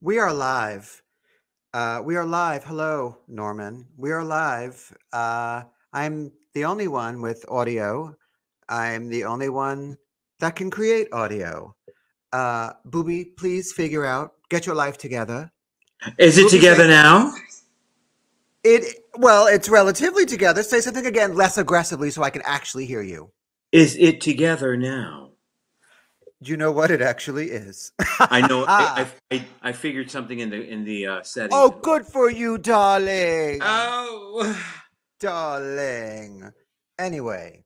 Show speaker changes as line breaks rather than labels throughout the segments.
We are live. Uh, we are live. Hello, Norman. We are live. Uh, I'm the only one with audio. I'm the only one that can create audio. Uh, Booby, please figure out, get your life together.
Is it
Booby,
together
say-
now?
It well, it's relatively together. Say something again, less aggressively, so I can actually hear you.
Is it together now?
Do you know what it actually is?
I know. I, I, I, I figured something in the in the uh, settings.
oh, good for you, darling.
Oh.
darling. Anyway,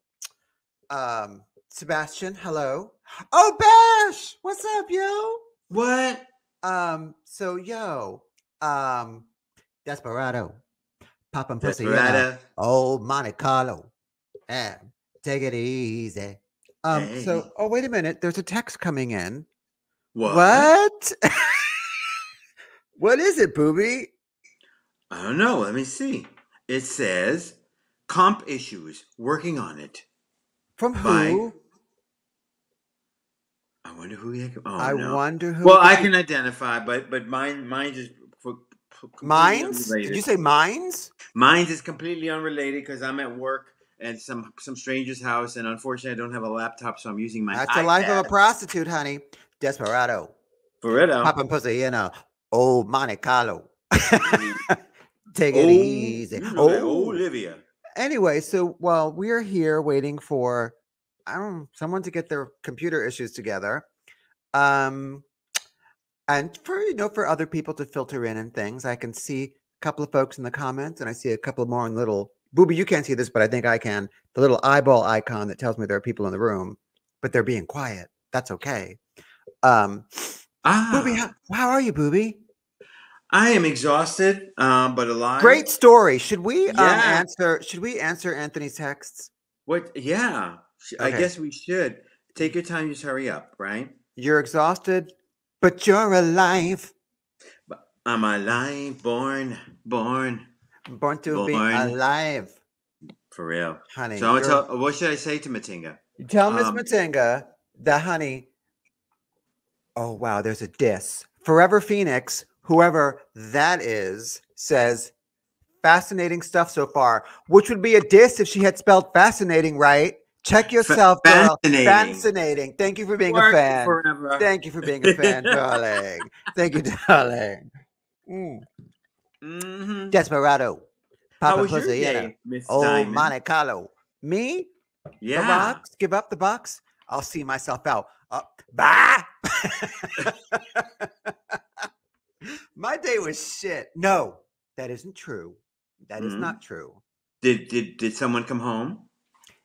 um, Sebastian, hello. Oh, Bash, what's up, yo?
What?
Um, so yo, um, Desperado, poppin' pussy,
Desperado.
old Monte Carlo. Yeah, take it easy. Um,
Hey.
so oh wait a minute, there's a text coming in.
What?
What? what is it, booby?
I don't know. Let me see. It says comp issues. Working on it.
From who?
I wonder who. Oh
I
no.
wonder who.
Well, I can identify, but but mine mine is for, for completely
Mines? Did you say mines?
Mines is completely unrelated because I'm at work at some some stranger's house, and unfortunately, I don't have a laptop, so I'm using my.
That's the life of a prostitute, honey. Desperado.
For it, oh.
Poppin' pussy, you know. Old Monte Carlo. Take it
Oh,
easy.
you know
Oh.
Olivia.
Anyway, so while we're here waiting for I don't know, someone to get their computer issues together, um, and for you know for other people to filter in and things, I can see a couple of folks in the comments, and I see a couple more in little booby. You can't see this, but I think I can. The little eyeball icon that tells me there are people in the room, but they're being quiet. That's okay. Um,
Ah,
Booby, how, how are you, Booby?
I am exhausted, um, but alive.
Great story. Should we um, answer? Should we answer Anthony's texts?
What? Yeah, sh- I guess we should take your time. Just hurry up, right?
You're exhausted, but you're alive.
I'm alive, born, born
Born to be alive,
for real.
honey.
So I'm gonna tell. What should I say to Matinga?
tell Miss
um,
Matinga that, honey. Oh wow, there's a diss. Forever Phoenix, whoever that is, says fascinating stuff so far, which would be a diss if she had spelled fascinating right. Check yourself, girl.
fascinating.
Fascinating. Thank you for being a fan.
forever.
Thank you for being a fan, darling. Thank you, darling. Mm.
Mhm.
Desperado. Papa Pussy, Oh,
Diamond?
Monte Carlo. Me? The
Yeah.
box? Give up the box? I'll see myself out. Up. Bah! My day was shit. No, that isn't true. That is
Mhm.
not true.
Did did did someone come home?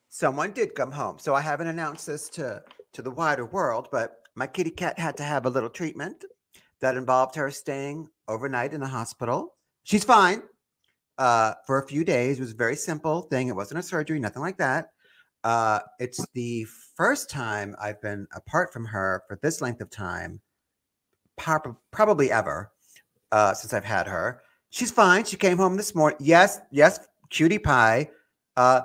Someone did come home. So I haven't announced this to, to the wider world, but my kitty cat had to have a little treatment that involved her staying overnight in the hospital. She's fine uh, for a few days. It was a very simple thing. It wasn't a surgery, nothing like that. Uh, it's the first time I've been apart from her for this length of time, prob- probably ever, uh, since I've had her. She's fine. She came home this morning. Yes, yes, cutie pie. Uh,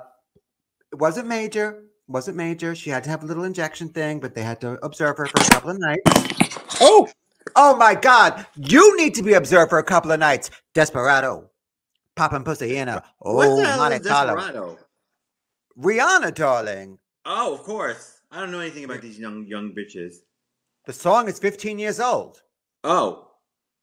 it wasn't major. Wasn't major. She had to have a little injection thing, but they had to observe her for a couple of nights.
Oh,
Oh my God! You need to be observed for a couple of nights. Desperado, popping pussy in a
what
oh
the hell
Monte Carlo.
Desperado?
Rihanna, darling.
Oh, of course. I don't know anything about these young young bitches.
The song is 15 years old.
Oh,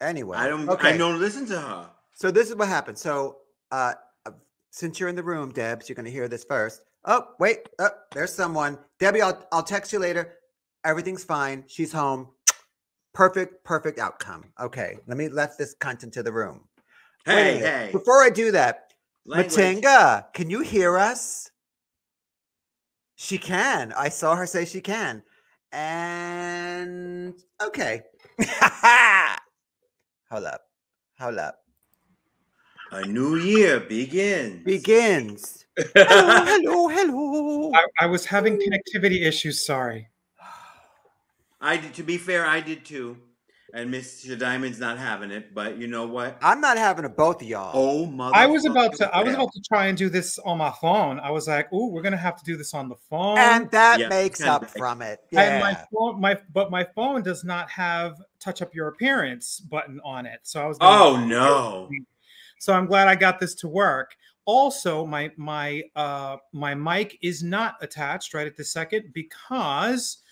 Anyway,
I don't.
Okay.
I don't listen to her.
So this is what happened. So uh, uh, since you're in the room, Debs, you're going to hear this first. Oh, wait. Oh, there's someone. Debbie, I'll, I'll text you later. Everything's fine. She's home. Perfect, perfect outcome. Okay, let me let this cunt into the room.
Hey,
minute.
hey.
Before I do that,
Language.
Matinga, can you hear us? She can. I saw her say she can. And okay. Hold up. Hold up.
A new year begins.
Begins. hello, hello, hello.
I, I was having connectivity issues. Sorry.
I did. To be fair, I did too. and Mr. Diamond's not having it. But you know what?
I'm not having a both of y'all.
Oh mother!
I was about to. I was about to try and do this on my phone. I was like, "Oh, we're gonna have to do this on the phone."
and that
Yeah,
makes up
big.
from it.
And my phone, my but my phone does not have touch up your appearance button on it. So I was.
Oh
gonna-
no!
So I'm glad I got this to work. Also, my my uh my mic is not attached right at the second because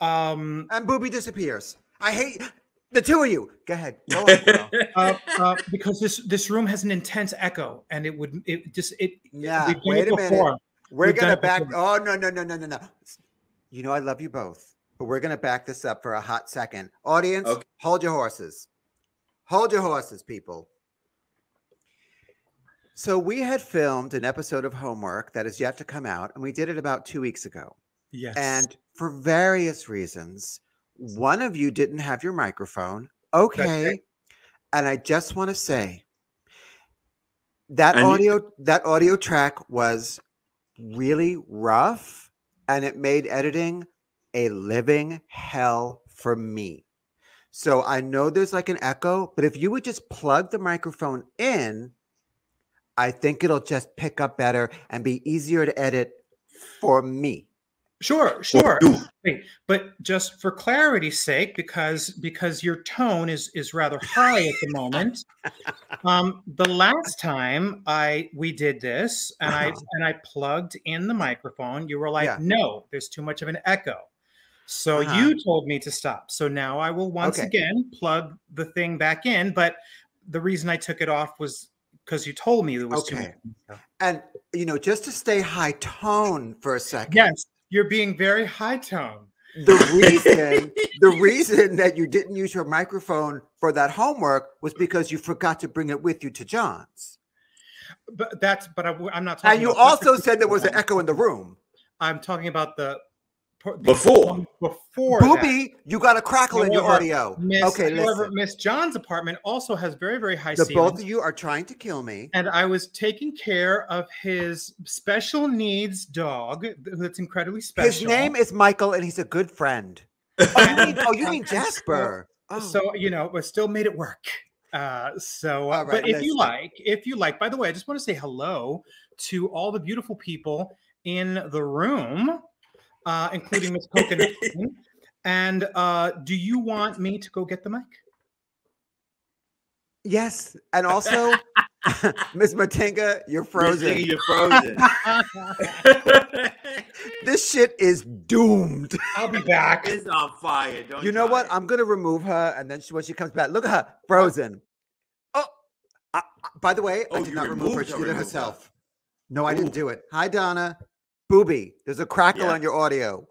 um
And Booby disappears. I hate the two of you. Go ahead. Go on,
uh, uh, because this this room has an intense echo and it would it just it
Yeah,
we've done
wait
it
a minute.
before.
We're
We've
gonna back.
before.
Oh no no no no no no. You know I love you both, but we're gonna back this up for a hot second. Audience,
Okay.
hold your horses. Hold your horses, people. So we had filmed an episode of Homework that is yet to come out, and we did it about two weeks ago.
Yes.
And for various reasons, one of you didn't have your microphone. Okay. And I just want to say that
And
audio that audio track was really rough and it made editing a living hell for me. So I know there's like an echo, but if you would just plug the microphone in, I think it'll just pick up better and be easier to edit for me.
Sure, sure. But just for clarity's sake, because because your tone is is rather high at the moment. Um, the last time I we did this and I
Uh-huh.
and I plugged in the microphone, you were like,
Yeah.
"No, there's too much of an echo." So
Uh-huh.
you told me to stop. So now I will once
Okay.
again plug the thing back in. But the reason I took it off was because you told me there was too
Okay.
much.
And you know, just to stay high tone for a second.
Yes, you're being very high tone.
The reason the reason that you didn't use your microphone for that homework was because you forgot to bring it with you to John's.
But that's but I, am not talking.
And you also said there was an echo in the room.
I'm talking about the the
Before.
one before that.
Booby, you got a crackle in your audio.
Miss,
okay,
however,
listen.
Miss John's apartment also has very very high
The
ceilings.
both of you are trying to kill me.
and I was taking care of his special needs dog that's incredibly special.
His name is Michael, and he's a good friend. Oh, you mean, oh, you mean Jasper? Oh.
so you know, but still made it work. Uh, so, uh,
All
but
right,
if you
listen.
like, if you like, by the way, I just want to say hello to all the beautiful people in the room, uh, including Miss Coconut. And uh, do you want me to go get the mic?
yes, and also, Miss Matinga, you're frozen.
You're frozen.
This shit is doomed.
I'll be back.
it's on fire. Don't
You know what?
it.
I'm gonna remove her, and then she, when she comes back, look at her frozen. Oh, I- I- by the way, I
Oh,
did not remove her. She did it
removed her.
herself. No, I
Ooh.
didn't do it. Hi, Donna. Booby, there's a crackle
Yeah.
on your audio.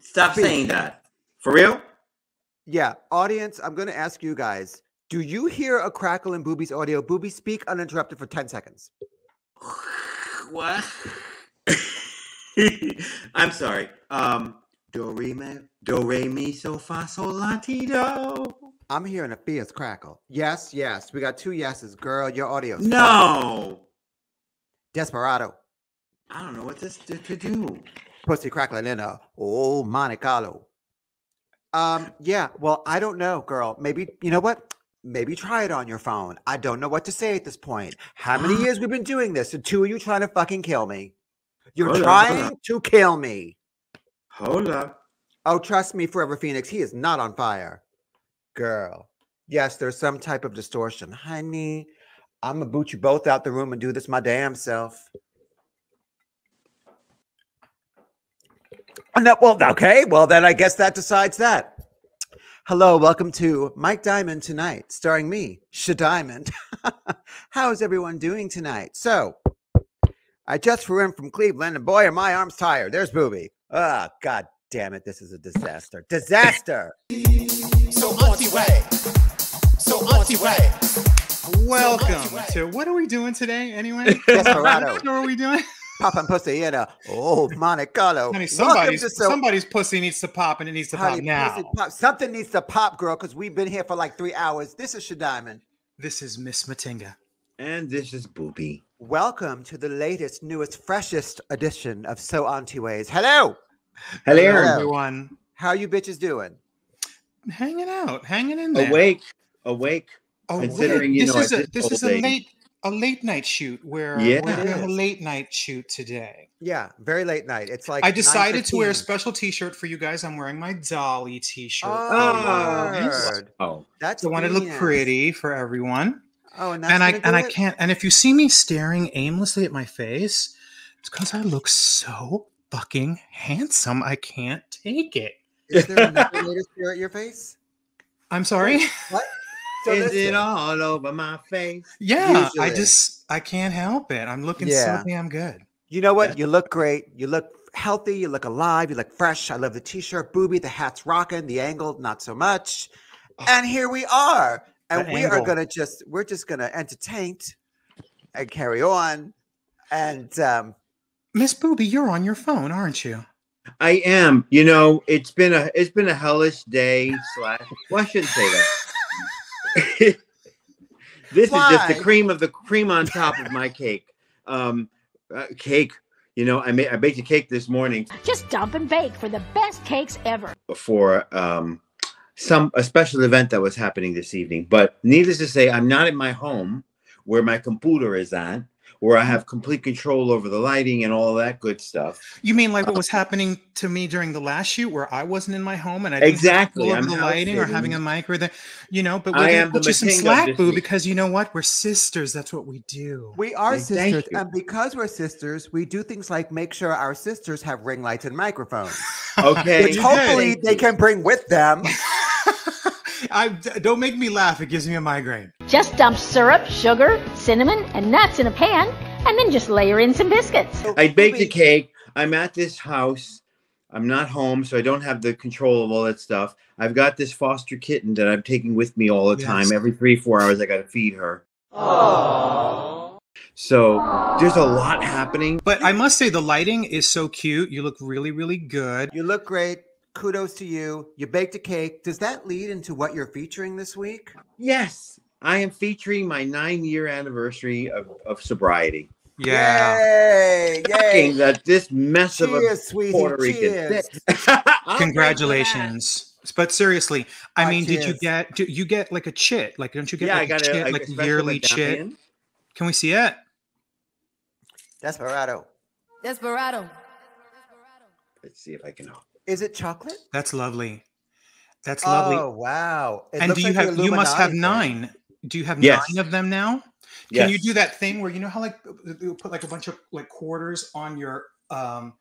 Stop
Speak.
saying that. For real?
Yeah, audience, I'm gonna ask you guys: Do you hear a crackle in Booby's audio? Booby, speak uninterrupted for 10 seconds.
What? I'm sorry. Um, do re mi do re mi so fa sol la ti do.
I'm hearing a fierce crackle. Yes, yes. We got two yeses. Girl, your audio.
No,
Desperado.
I don't know what this to, to do.
pussy crackling in a oh Monte Carlo. Um, yeah, well, I don't know, girl. Maybe you know what? Maybe try it on your phone. I don't know what to say at this point. How many years we've been doing this? The two of you trying to fucking kill me. You're
Hold up, hold
trying
up.
to kill me.
Hold up.
Oh, trust me, Forever Phoenix, he is not on fire. Girl. Yes, there's some type of distortion. Honey, I'm gonna boot you both out the room and do this my damn self. No, well, okay. Well, then I guess that decides that. Hello, welcome to Mike Diamond tonight, starring me, Sha Diamond. How's everyone doing tonight? So, I just flew in from Cleveland, and boy, are my arms tired. There's Booby. Ah, god damn it, this is a disaster. Disaster.
So auntie way. So auntie way.
Welcome to what are we doing today anyway?
Desperado.
what are we doing?
Papa pussy in a oh Monte Carlo.
Honey,
Welcome
somebody's
So-
somebody's pussy needs to pop and it needs to pop now.
pop. Something needs to pop, girl, because we've been here for like three hours. This is Shadiamond.
This is Miss Matinga.
And this is Booby.
Welcome to the latest, newest, freshest edition of So Auntie Ways. Hello.
Hello.
Hello.
Everyone.
How you bitches doing?
hanging out, hanging in there.
Awake, awake.
Oh,
considering, you
this
know,
is a
this
this is a
age.
late a late night shoot where
Yeah.
we're doing a late night shoot today.
Yeah, very late night. It's like
I decided to wear a special T-shirt for you guys. I'm wearing my Dolly T-shirt.
Oh,
Oh,
that's.
I wanted to look pretty for everyone.
Oh, and that's
and I and
do
I can't. And if you see me staring aimlessly at my face, it's because I look so fucking handsome. I can't take it.
Is there another way to stare at your face?
I'm sorry.
What? So
is it all over my face?
Yeah, I just I can't help it. I'm looking
Yeah.
so damn good.
You know what? You look great. You look healthy. You look alive. You look fresh. I love the t-shirt, booby. The hat's rocking. The angle, not so much. And here we are. And
The
we are gonna just we're just gonna entertain and carry on. And um,
Miss Booby, you're on your phone, aren't you?
I am. You know, it's been a it's been a hellish day. Slash, well, I shouldn't say that. this is just the cream of the cream on top of my cake. Um, uh, cake. You know, I made I baked a cake this morning
Just dump and bake for the best cakes ever.
for um some a special event that was happening this evening. But needless to say, I'm not in my home where my computer is at, where I have complete control over the lighting and all that good stuff.
You mean like what uh, was happening to me during the last shoot where I wasn't in my home and I didn't have
Exactly,
control over the lighting or having a mic or the you know, but
I
we're gonna
am the
put you some
Matinga of
slack,
this
boo,
week.
because you know what? We're sisters. That's what we do.
we are
Thank- thank
sisters.
you.
And because we're sisters, we do things like make sure our sisters have ring lights and microphones,
Okay.
which hopefully
Thank
they
you.
can bring with them.
I don't make me laugh. It gives me a migraine.
Just dump syrup, sugar, cinnamon, and nuts in a pan, and then just layer in some biscuits.
I baked a cake. I'm at this house. I'm not home, so I don't have the control of all that stuff. I've got this foster kitten that I'm taking with me all the
Yes.
time. Every three, four hours, I got to feed her. So there's a lot happening.
But I must say the lighting is so cute. You look really, really good.
You look great. Kudos to you. You baked a cake. Does that lead into what you're featuring this week?
Yes, I am featuring my nine year anniversary of, of sobriety.
Yeah.
Yay! Yay!
that this mess of a
sweetie.
Puerto Rican
Cheers.
stick-
Congratulations. But seriously, I
Ah,
mean, did you get do you get like a chit? Like don't you get
Yeah, I
like
got
a
a,
chit,
a
like a
special
yearly chit? Can we see it?
Desperado.
Desperado.
Let's see if I can.
Is it chocolate?
That's lovely. That's lovely.
Oh wow! It
and do you
like
have you must have
Illuminati thing.
nine. Do you have
Yes.
nine of them now? Can you do that thing where you know how like you put like a bunch of like quarters on your um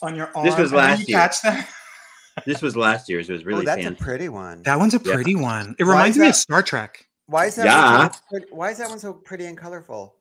on your arm?
This was last
you
year.
catch that?
This was last year's. It was really
oh, that's
fancy.
a pretty one.
That one's a
Yeah.
pretty one. It reminds me
that-
of Star Trek.
Why is that?
Yeah.
One so why is that one so pretty and colorful?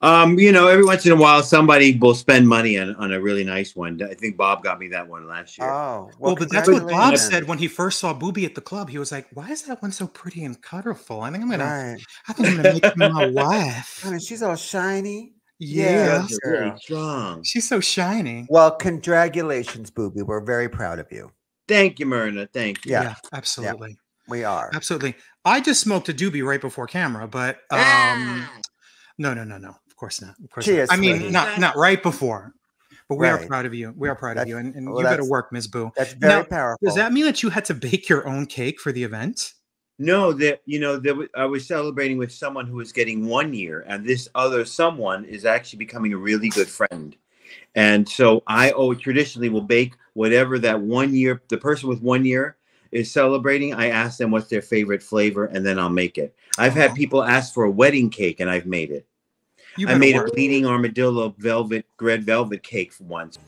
Um, you know, every once in a while, somebody will spend money on, on a really nice one. I think Bob got me that one last year.
Oh,
Well, but that's what Bob
congratulations.
said when he first saw Booby at the club. He was like, "Why is that one so pretty and colorful? I think I'm gonna,
Right.
I think I'm gonna make her my wife."
I mean, she's all shiny.
Yeah,
Yes.
Really strong.
she's so shiny.
Well, congratulations, Booby. We're very proud of you.
Thank you, Myrna. Thank you.
Yeah.
absolutely,
We are.
absolutely. I just smoked a doobie right before camera, but um,
Ah!
No, no, no, no. Of course not. Of course
Cheers,
not. I mean,
sweetie.
not not right before. But we are proud of you. We are proud of you, and, and
well,
you better
that's-
work, Ms. Boo.
That's very
Now,
powerful.
Does that mean that you had to bake your own cake for the event?
No, that you know, there wa- I was celebrating with someone who was getting one year, and this other someone is actually becoming a really good friend. And so I oh traditionally will bake whatever that one year the person with one year is celebrating. I ask them what's their favorite flavor, and then I'll make it. I've had uh-huh. people ask for a wedding cake, and I've made it.
You
I made
work.
a bleeding armadillo velvet red velvet cake for once.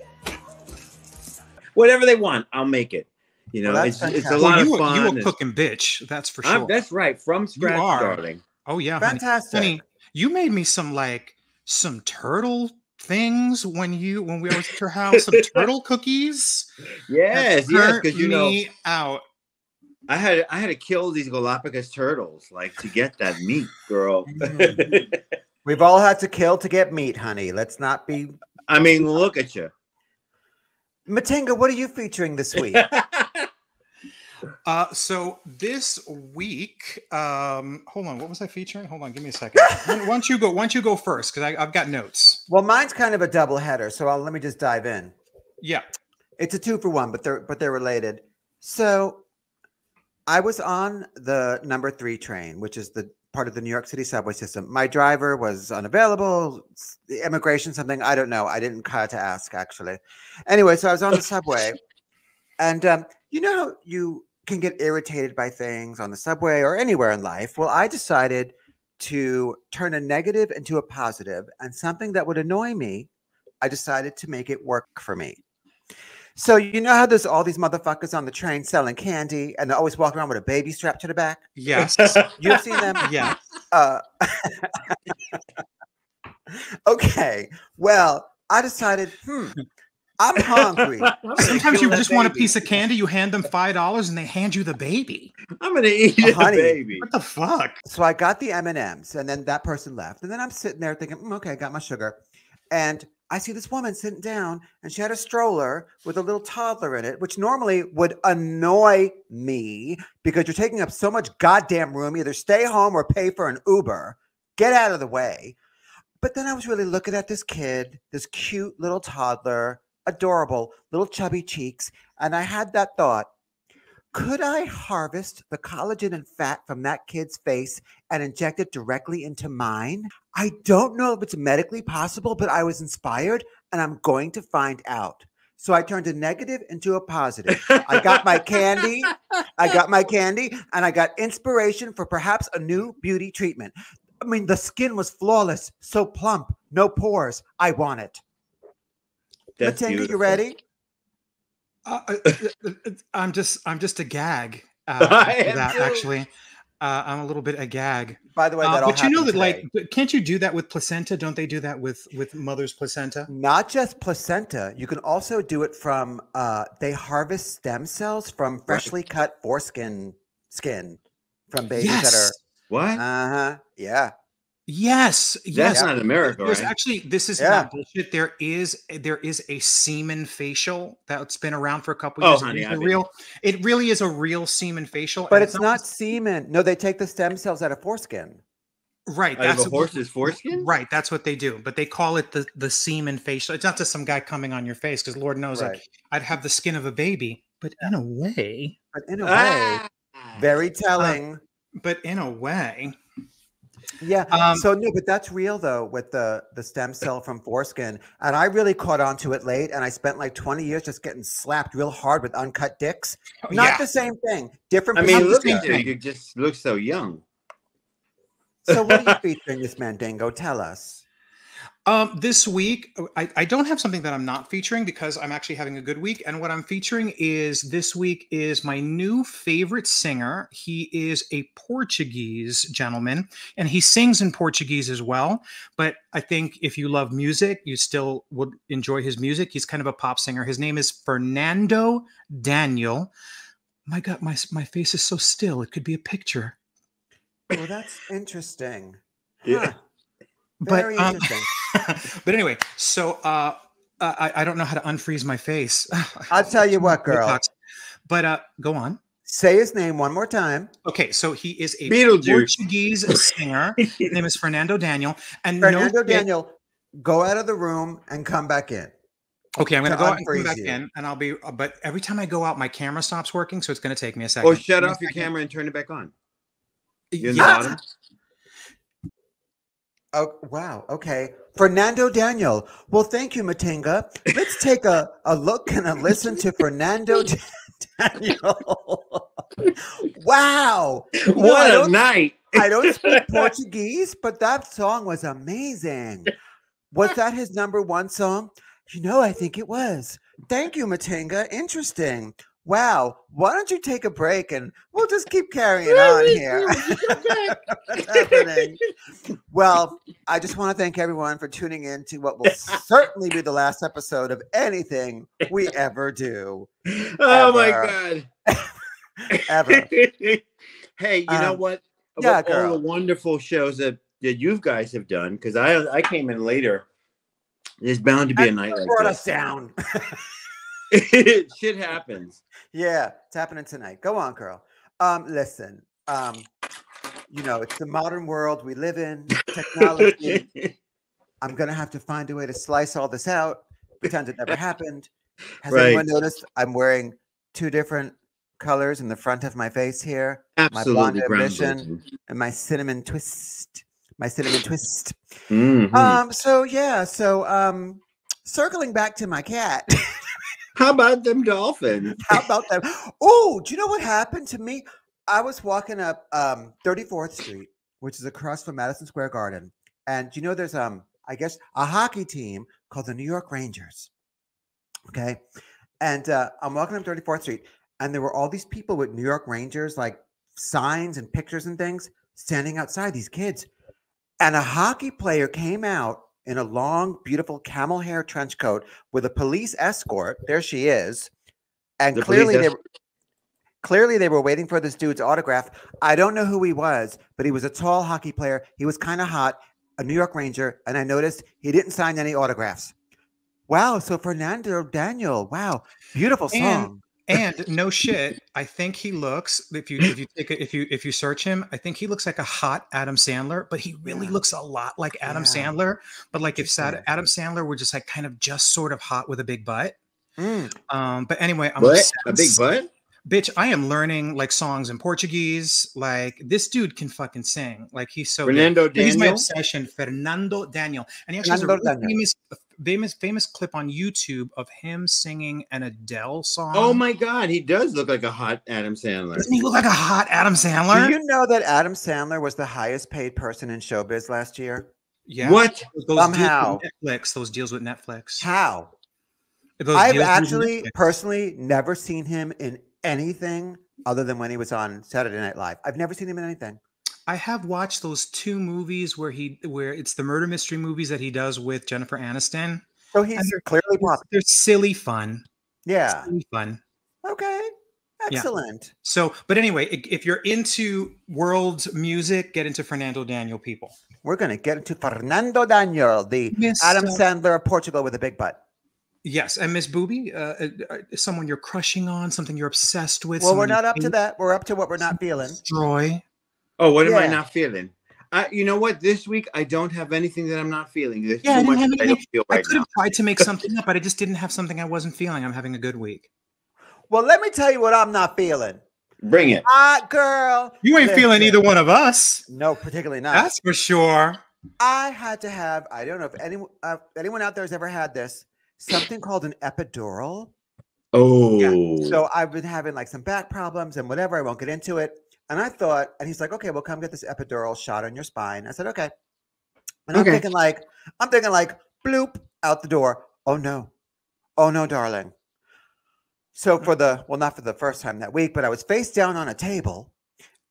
Whatever they want, I'll make it. You know,
Well,
it's it's a lot of
you, a-
fun.
you a cooking bitch, that's for
I'm-
sure.
that's right, from scratch, darling.
Oh yeah.
Fantastic.
honey, you made me some like some turtle things when you when we were at your house. Some turtle cookies.
Yes, yes, because you know
out.
I had I had to kill these Galapagos turtles like to get that meat, girl.
We've all had to kill to get meat, honey. Let's not be.
I mean, look at you.
Matinga, what are you featuring this week?
Uh, so this week, um, hold on, what was I featuring? Hold on, give me a second. why why don't you go? Why don't you go first? Because I've got notes.
well, mine's kind of a double header, so I'll, let me just dive in.
Yeah.
It's a two for one, but they're but they're related. So, I was on the number three train, which is the part of the New York City subway system. My driver was unavailable, immigration, something. I don't know. I didn't care to ask, actually. Anyway, so I was on the subway. And um, you know how you can get irritated by things on the subway or anywhere in life? Well, I decided to turn a negative into a positive and something that would annoy me, I decided to make it work for me. So you know how there's all these motherfuckers on the train selling candy and they're always walk around with a baby strapped to the back?
Yes.
You've seen them?
yeah.
Uh, okay. Well, I decided, hmm, I'm hungry.
Sometimes you
Kill that
just want a piece of candy, you hand them five dollars, and they hand you the baby.
I'm gonna eat
Oh,
a
honey.
baby.
What the fuck?
So I got the M and M's, and then that person left, and then I'm sitting there thinking, "Mm, okay, I got my sugar, and I see this woman sitting down, and she had a stroller with a little toddler in it, which normally would annoy me because you're taking up so much goddamn room. Either stay home or pay for an Uber. Get out of the way. But then I was really looking at this kid, this cute little toddler, adorable, little chubby cheeks, and I had that thought could I harvest the collagen and fat from that kid's face and inject it directly into mine? I don't know if it's medically possible, but I was inspired and I'm going to find out. So I turned a negative into a positive. I got my candy, I got my candy, and I got inspiration for perhaps a new beauty treatment. I mean, the skin was flawless, so plump, no pores. I want it.
That's
Matinga, you ready?
Uh, uh, uh, uh, I'm just, I'm just a gag. Uh,
I
after
am
that
too.
actually, uh, I'm a little bit a gag.
By the way,
Uh, but you know that,
happen
like, can't you do that with placenta? Don't they do that with with mother's placenta?
not just placenta you can also do it from uh they harvest stem cells from freshly cut foreskin skin from babies
Yes,
that are what? uh-huh yeah
yes,
That's
yes.
not in America,
There's
right?
actually this is
Yeah.
not bullshit. There is there is a semen facial that's been around for a couple
Oh,
years.
honey,
It's
I
a
bet.
real, it really is a real semen facial.
but
and
it's not semen no they take the stem cells out of foreskin
right.
Out of
That's
a horse's foreskin?
right. That's what they do. But they call it the the semen facial. It's not just some guy coming on your face because Lord knows
right
like, I'd have the skin of a baby, but in a way,
but in a way
Ah!
very telling
but in a way,
yeah
um,
so no but that's real though with the the stem cell from foreskin and i really caught on to it late and i spent like 20 years just getting slapped real hard with uncut dicks not
Oh, yeah.
the same thing different
I mean, look at you. You just look so young.
so what are you featuring this Matinga tell us
Um, this week, I, I don't have something that I'm not featuring because I'm actually having a good week. And what I'm featuring is this week is my new favorite singer. He is a Portuguese gentleman and he sings in Portuguese as well. But I think if you love music, you still would enjoy his music. He's kind of a pop singer. His name is Fernando Daniel. My God, my, my face is so still. It could be a picture.
well that's interesting
Yeah.
Huh.
But,
Very
um, but anyway, so uh, I, I don't know how to unfreeze my face.
I'll tell you what, girl.
But uh, go on.
Say his name one more time.
Okay, so he is a
Beetlejuice.
Portuguese singer. His name is Fernando Daniel. And
Fernando
no, kid-
Daniel, go out of the room and come back in.
Okay, I'm gonna go out and come back
you.
in, and I'll be. uh, But every time I go out, my camera stops working, so it's gonna take me a second.
Or shut
Give me a
off your camera and turn it back on. You're in the bottom.
Oh, wow. Okay. Fernando Daniel. Well, thank you, Matinga. Let's take a, a look and a listen to Fernando Da- Daniel. wow.
What a
don't-
night!
I don't speak Portuguese, but that song was amazing. Was that his number one song? You know, I think it was. Thank you, Matinga. Interesting. Wow. Why don't you take a break and we'll just keep carrying on here? Well, I just want to thank everyone for tuning in to what will certainly be the last episode of anything we ever do.
Oh my god!
Ever.
hey, you know
Um,
what?
yeah,
all the wonderful shows that, that you guys have done, because I I came in later. There's bound to be a night like
Brought us down.
Shit happens.
Yeah, it's happening tonight. Go on, girl. Um, listen, um, you know, it's the modern world we live in, technology. I'm gonna have to find a way to slice all this out, pretend it never happened. Has
Right.
anyone noticed I'm wearing two different colors in the front of my face here, My blonde
Absolutely
ambition. and my cinnamon twist. My cinnamon twist.
Mhm.
Um, so yeah, so um circling back to my cat.
How about them dolphins?
How about them? Oh, do you know what happened to me? I was walking up um 34th Street, which is across from Madison Square Garden. And you know there's um, I guess a hockey team called the New York Rangers. Okay. And uh, I'm walking up 34th Street, and there were all these people with New York Rangers, like signs and pictures and things, standing outside, these kids. And a hockey player came out in a long, beautiful camel hair trench coat with a police escort. There she is. And
The
clearly they were clearly they were waiting for this dude's autograph. I don't know who he was, but he was a tall hockey player. He was kind of hot, a New York Ranger, and I noticed he didn't sign any autographs. Wow, so Fernando Daniel, wow, beautiful song.
And no shit, I think he looks. If you if you take it, if you if you search him, I think he looks like a hot Adam Sandler, but he really
Yeah.
looks a lot like Adam
Yeah.
Sandler. But like if Sad, Adam Sandler were just like kind of just sort of hot with a big butt.
Mm,
Um, but anyway, I'm
What? A big butt?
bitch. I am learning like songs in Portuguese. Like this dude can fucking sing. Like he's so.
Fernando
He's my
Daniel?
obsession, Fernando Daniel, and he actually has a
Fernando
really
Daniel.
famous, famous, famous clip on YouTube of him singing an Adele oh song.
Oh my God, he does look like a hot Adam Sandler.
Doesn't he look like a hot Adam Sandler?
Do you know that Adam Sandler was the highest paid person in showbiz last year?
yeah.
What?
Those
Somehow.
deals with Netflix. Those deals with Netflix.
How?
Those
I've actually personally never seen him in anything other than when he was on Saturday Night Live. I've never seen him in anything.
I have watched those two movies where he where it's the murder mystery movies that he does with Jennifer Aniston.
So he's
And they're-
clearly popular.
They're silly fun.
Yeah.
Silly fun.
Okay.
Yeah.
Excellent.
So, but anyway, if you're into world music, get into Fernando Daniel people.
We're gonna get into Fernando Daniel, the
Miss,
Adam Sandler of Portugal with a big butt.
Yes, and Miss Booby, uh, uh, uh, someone you're crushing on, something you're obsessed with.
Well, we're not up to that. We're up to what we're not feeling.
Destroy.
Oh, what am I not feeling? I, you know what? This week I don't have anything that I'm not feeling. There's
Yeah, I didn't
much
have
that I don't
anything-
feel
I could
now.
have tried to make something up, but I just didn't have something I wasn't feeling. I'm having a good week.
Well, let me tell you what I'm not feeling.
Bring it.
Hot girl.
You ain't feeling either one of us.
No, particularly not.
That's for sure.
I had to have, I don't know if anyone uh, anyone out there has ever had this, something called an epidural.
Oh.
So I've been having like some back problems and whatever. I won't get into it. And I thought, and he's like, okay, well, come get this epidural shot on your spine. I said, okay. And
Okay.
I'm thinking like, I'm thinking like, bloop, out the door. Oh no. Oh no, darling. So hmm. for the, well, not for the first time that week, but I was face down on a table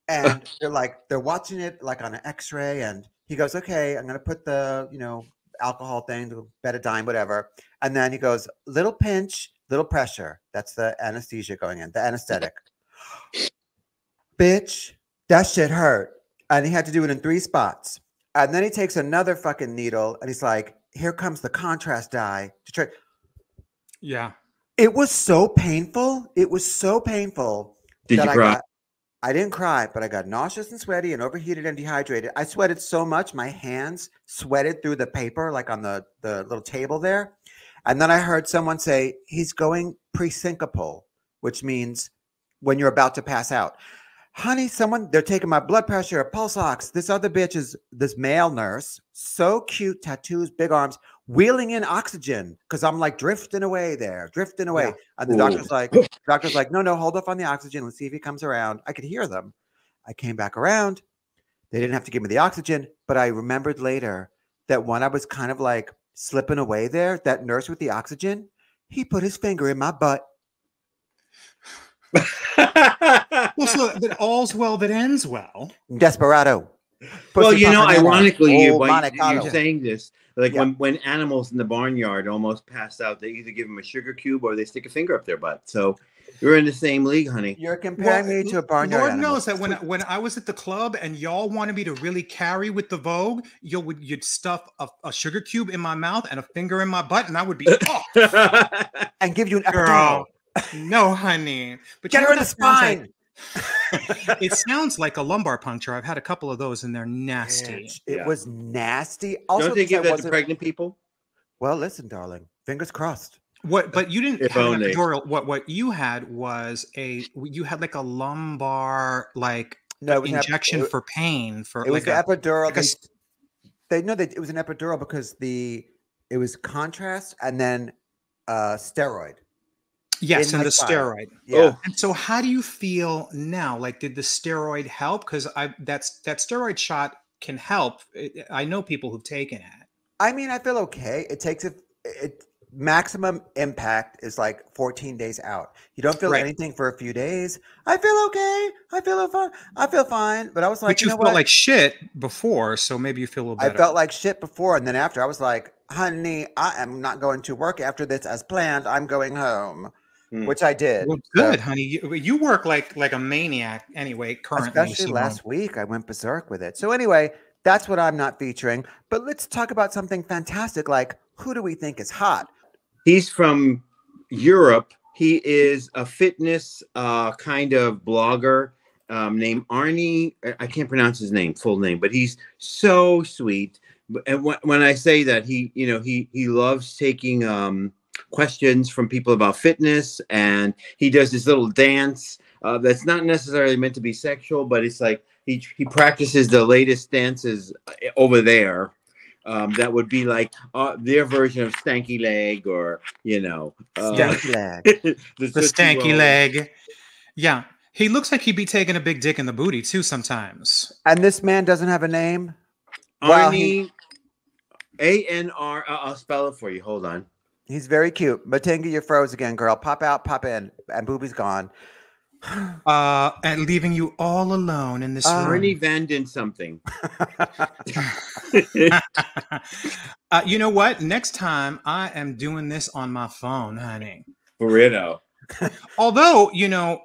and they're like, they're watching it like on an x-ray. And he goes, okay, I'm going to put the, you know, alcohol thing, the betadine, whatever. And then he goes, little pinch, little pressure. That's the anesthesia going in, the anesthetic. Bitch, that shit hurt. And he had to do it in three spots. And then he takes another fucking needle and he's like, here comes the contrast dye to try.
Yeah.
It was so painful. It was so painful
Did
that
you
I
cry?
got I didn't cry, but I got nauseous and sweaty and overheated and dehydrated. I sweated so much, my hands sweated through the paper, like on the, the little table there. And then I heard someone say, he's going pre-syncopal, which means when you're about to pass out. Honey, someone, they're taking my blood pressure, pulse ox. This other bitch is this male nurse, so cute, tattoos, big arms, wheeling in oxygen because I'm like drifting away there, drifting away.
Yeah.
And the
Ooh.
doctor's like, doctor's like, no, no, hold off on the oxygen. Let's see if he comes around. I could hear them. I came back around. They didn't have to give me the oxygen, but I remembered later that when I was kind of like slipping away there, that nurse with the oxygen, he put his finger in my butt.
Well, so that all's well that ends well.
Desperado.
well, you know, ironically, you,
Oh,
by,
Monte
you're saying this, like
Yeah.
when, when animals in the barnyard almost pass out, they either give them a sugar cube or they stick a finger up their butt. So you're in the same league, honey.
You're comparing me to a barnyard
Lord
animal.
knows that when when I was at the club and y'all wanted me to really carry with the Vogue, you would you'd stuff a, a sugar cube in my mouth and a finger in my butt, and I would be oh
and give you an epidural.
girl, no honey. But
Get
you
her in the
what that sounds like?
spine.
It sounds like a lumbar puncture. I've had a couple of those, and they're nasty.
Bitch, It
Yeah.
was nasty. Also,
Don't they
because
give that to
wasn't-
pregnant people?
Well, listen, darling. Fingers crossed.
What? But you didn't
If
have an epidural. What? What you had was a. You had like a lumbar like
No, it was an ep-
injection
it-
for pain for
It was
like
an
a,
epidural.
like a
they,
s-
they know that it was an epidural because the it was contrast and then uh steroid.
Yes, and the steroid.
Yeah.
Oh.
And so, how do you feel now? Like, did the steroid help? Because I that's that steroid shot can help. I know people who've taken it.
I mean, I feel okay. It takes it, it maximum impact is like 14 days out. You don't feel
Right.
anything for a few days. I feel okay. I feel fine. I feel fine. But I was like,
but
you
you
know
felt
what?
like shit before, so maybe you feel a little better.
I felt like shit before, and then after, I was like, honey, I am not going to work after this as planned. I'm going home,
Hmm.
which I did.
well,
So-
good, honey. You, you work like like a maniac anyway. Currently,
Especially
so-
last week, I went berserk with it. So anyway, that's what I'm not featuring. But let's talk about something fantastic, like who do we think is hot?
He's from Europe. He is a fitness uh, kind of blogger um, named Arnie. I- I can't pronounce his name, full name, but he's so sweet. And when, when I say that, he, you know, he he loves taking um, questions from people about fitness, and he does this little dance uh, that's not necessarily meant to be sexual, but it's like he he practices the latest dances uh, over there. Um, that would be like uh, their version of stanky leg, or you know, uh,
Stanky leg.
the,
the stanky
Roll.
leg. Yeah, he looks like he'd be taking a big dick in the booty too sometimes.
And this man doesn't have a name. Wow, he-
Arnie, A N R. I- I'll spell it for you. Hold on.
He's very cute. Matinga, you're froze again, girl. Pop out, pop in, and Booby's gone.
Uh, and leaving you all alone in this
Uh,
room.
Arnie Vanden something.
uh, you know what? Next time I am doing this on my phone, honey.
Burrito.
Although, you know,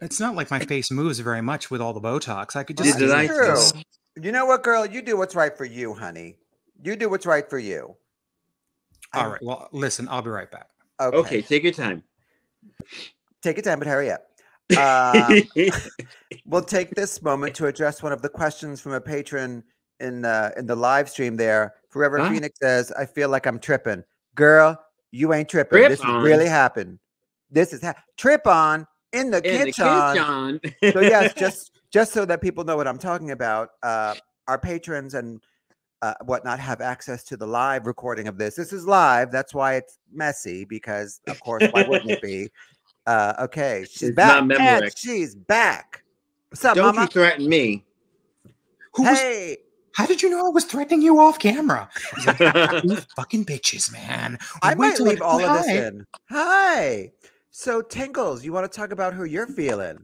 it's not like my face moves very much with all the Botox. I could just
Did
see
I.
True. You know what, girl? You do what's right for you, honey. You do what's right for you.
All Well, listen, I'll be right back.
Okay.
Okay, take your time.
Take your time, but hurry up. Uh, we'll take this moment to address one of the questions from a patron in the in the live stream there. Forever
Huh?
Phoenix says, I feel like I'm tripping. Girl, you ain't tripping.
Trip
this
on.
really happened. This is ha- trip on in the
In the
kitchen.
kitchen.
so yes, just just so that people know what I'm talking about, uh, our patrons and uh, whatnot have access to the live recording of this. This is live. That's why it's messy because, of course, why wouldn't it be? Uh, okay, she's
It's
back. and she's back. What's up,
Don't
mama?
you threaten me.
Who was,
Hey,
how did you know I was threatening you off camera? Like, "You fucking bitches, man.
I
Wait
might
I-
leave all of this in. Hi. So, Tingles, you want to talk about who you're feeling?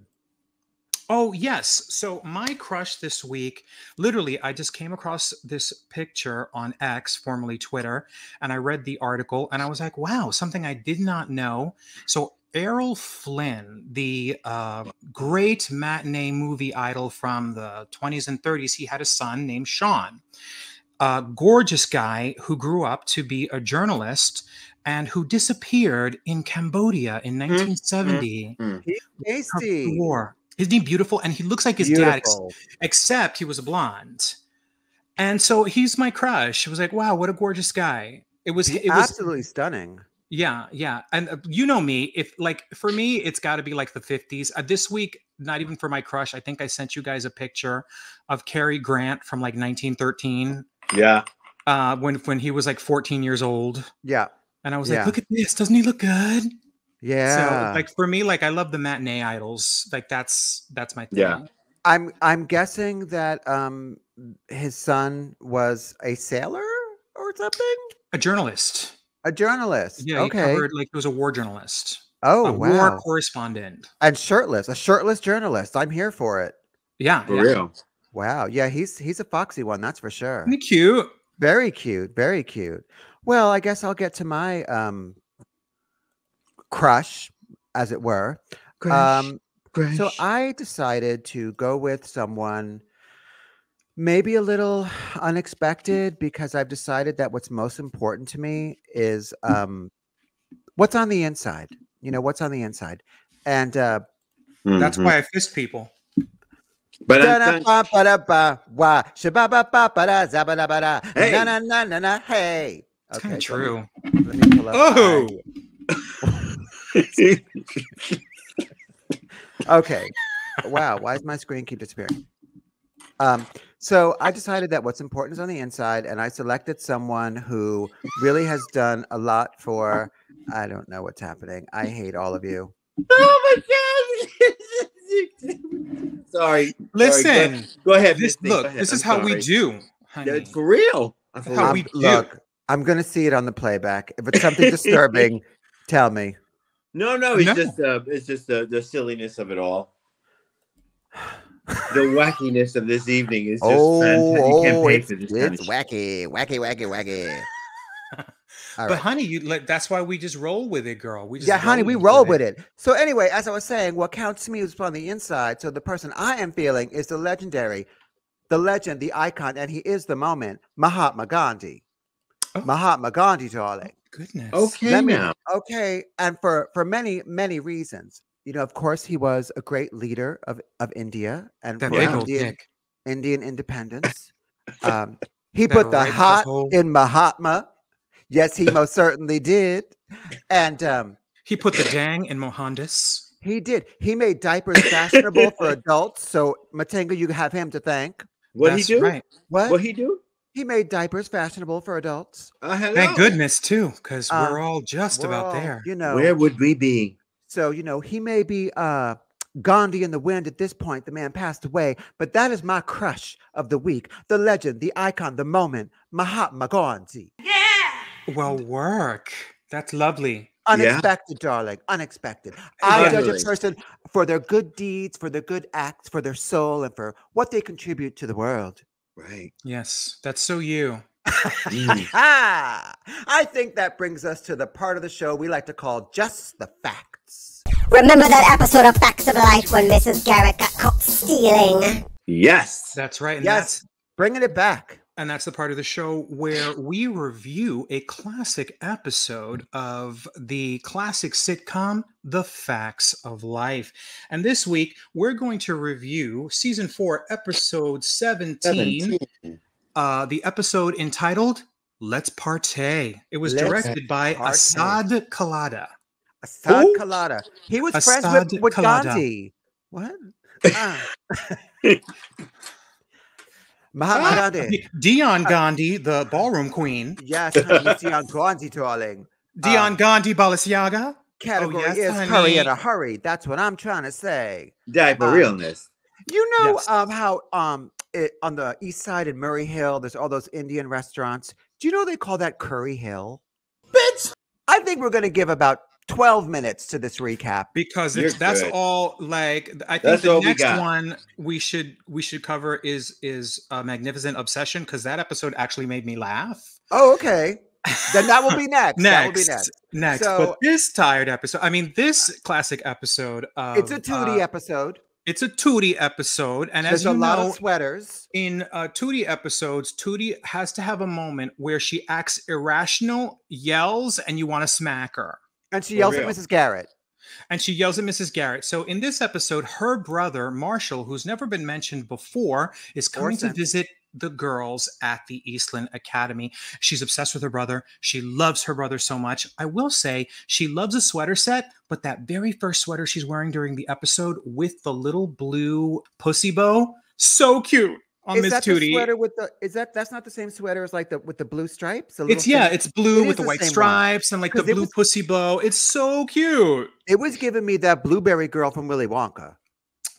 Oh, yes. So my crush this week, literally, I just came across this picture on X, formerly Twitter, and I read the article and I was like, wow, something I did not know. So Errol Flynn, the uh, great matinee movie idol from the 20s and 30s, he had a son named Sean. A gorgeous guy who grew up to be a journalist and who disappeared in Cambodia in 1970 after the
Tasty.
war. Isn't he beautiful? And he looks like his dad, ex- except he was a blonde. And so he's my crush. I was like, wow, what a gorgeous guy. It was, it was,
absolutely stunning.
yeah, yeah. And uh, you know me, if like for me, it's got to be like the 50s. Uh, this week, not even for my crush, I think I sent you guys a picture of Cary Grant from like 1913
yeah.
uh, when, when he was like 14 years old.
Yeah.
And I was
Yeah.
like, look at this. Doesn't he look good?
Yeah.
So like for me, like I love the matinee idols. Like that's, that's my thing.
Yeah.
I'm I'm guessing that um his son was a sailor or something?
A journalist.
A journalist.
Yeah, he
okay.
covered like he was a war journalist,
oh
a war correspondent.
And shirtless, a shirtless journalist. I'm here for it.
Yeah,
For
yeah.
real.
Wow. Yeah, he's he's a foxy one, that's for sure.
Isn't he cute?
Very cute, very cute. Well, I guess I'll get to my um crush, as it were. Um so I decided to go with someone maybe a little unexpected because I've decided that what's most important to me is um what's on the inside. You know, what's on the inside. And uh
That's
Mhm.
why I fist people.
But Hey.
hey. Okay,
kind of
let me-
true.
Let me pull up.
Oh.
my- Okay. Wow. Why does my screen keep disappearing? Um, so I decided that what's important is on the inside, and I selected someone who really has done a lot for. I don't know what's happening. I hate all of you.
oh my god! Sorry.
Listen,
Sorry, go, go ahead.
this
Misty, go
look,
ahead.
this is
I'm
how we do. Honey.
it's for real. I'm
How we do.
look, I'm going to see it on the playback. If it's something disturbing, tell me.
No, no, it's
No.
just uh, it's just the the silliness of it all. The wackiness of this evening is just
Oh,
fantastic. You can't
oh,
pay
it's,
for this kind
it's
of
wacky, wacky, wacky, wacky. All
But
right.
honey, you like that's why we just roll with it, girl. We just
Yeah, honey, we
with
roll with it. So anyway, as I was saying, what counts to me is on the inside. So the person I am feeling is the legendary, the legend, the icon, and he is the moment, Mahatma Gandhi.
Oh.
Mahatma Gandhi, darling.
Goodness.
Okay
Let me-
now.
Okay, and for for many many reasons. You know, of course, he was a great leader of of India and for Indian. Indian independence. Um, he
That
put the
right
hot
butthole.
in Mahatma. Yes, he most certainly did. And um,
He put the dang in Mohandas.
he did. He made diapers fashionable for adults. So Matinga, you have him to thank.
What he do?
Right.
What?
What he do?
He made diapers fashionable for adults.
Uh, hello.
Thank goodness too, because
Um,
we're all just
We're
about
all,
there.
You know.
Where would we be?
So, you know, he may be uh Gandhi in the wind at this point. The man passed away, but that is my crush of the week. The legend, the icon, the moment, Mahatma Gandhi. Yeah.
Well, work. That's lovely.
Unexpected, darling. Unexpected. I judge
Definitely.
a person for their good deeds, for their good acts, for their soul, and for what they contribute to the world.
Right.
Yes, that's so you.
Mm.
I think that brings us to the part of the show we like to call just the facts.
Remember that episode of Facts of Life when Mrs. Garrett got caught stealing?
Yes.
That's right. And
Yes,
that's
bringing it back.
And that's the part of the show where we review a classic episode of the classic sitcom The Facts of Life. And this week we're going to review season 4 episode 17,
17.
uh the episode entitled Let's Partay. It was
Let's
directed by
Partay.
Asaad Kelada.
Asaad
Who?
Kelada. He was friends with, with Gandhi. What? Ah. Mahatma
Ah,
Gandhi.
Dion Gandhi, the ballroom queen.
Yes, honey, you see on Gandhi, darling.
Dion
Um,
Gandhi Balenciaga.
Category
yes,
is hurry in a hurry. That's what I'm trying to say.
Diaper
Uh,
realness.
You know
Yes.
um, how um it, on the east side in Murray Hill, there's all those Indian restaurants. Do you know they call that Curry Hill?
Bitch.
I think we're going to give about 12 minutes to this recap.
because
You're
it's that's
good.
all like i think
That's
the
all we
next one we should we should cover is is a magnificent obsession because that episode actually made me laugh
Oh, okay. Then that will be next. That will be
next
next.
next
So-
but this tired episode i mean this classic episode of,
It's a Tootie
uh,
episode.
it's a tootie episode and
There's
as
a
you
lot
know
of sweaters.
in uh, Tootie episodes, Tootie has to have a moment where she acts irrational, yells, and you want to smack her.
And she yells at Mrs. Garrett.
and she yells at Mrs. Garrett. So in this episode, her brother Marshall, who's never been mentioned before, is coming to visit the girls at the Eastland Academy. She's obsessed with her brother. She loves her brother so much. I will say she loves a sweater set, but that very first sweater she's wearing during the episode with the little blue pussy bow, so cute on
is
Miss
that the sweater with the? Is that that's not the same sweater as like the with the blue stripes?
It's yeah, it's blue
It
with the
the
white
same one.
stripes and like the blue
was-
pussy bow. It's so cute.
It was giving me that blueberry girl from Willy Wonka.